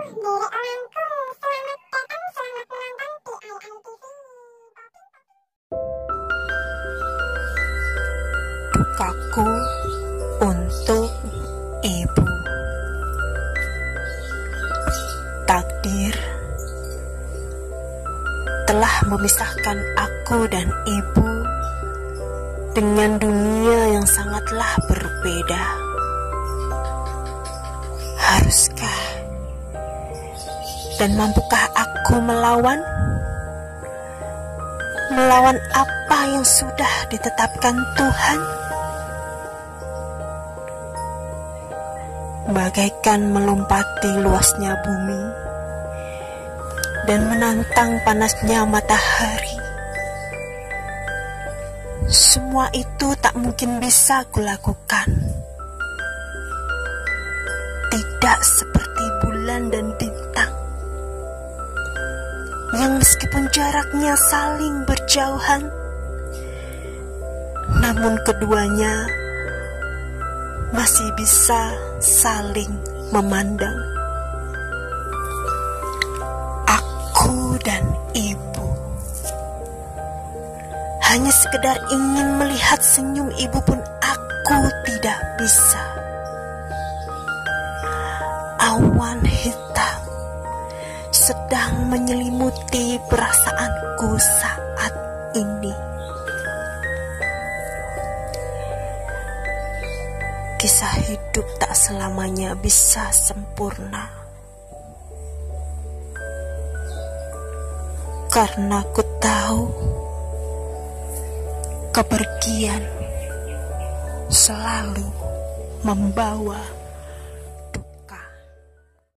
Dukaku untuk ibu. Takdir telah memisahkan aku dan ibu dengan dunia yang sangatlah berbeda. Haruskah dan mampukah aku melawan? Melawan apa yang sudah ditetapkan Tuhan? Bagaikan melompati luasnya bumi dan menantang panasnya matahari. Semua itu tak mungkin bisa kulakukan. Tidak seperti bulan dan bintang. Yang meskipun jaraknya saling berjauhan, namun keduanya masih bisa saling memandang. Aku dan ibu hanya sekedar ingin melihat senyum ibu pun aku tidak bisa. Awan hitam sedang menyelimuti perasaanku saat ini. Kisah hidup tak selamanya bisa sempurna. Karena ku tahu kepergian selalu membawa